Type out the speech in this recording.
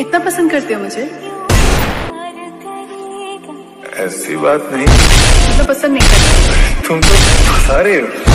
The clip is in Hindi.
इतना पसंद करते हो मुझे? ऐसी बात नहीं। मतलब पसंद नहीं करते। तुम तो सारे हो।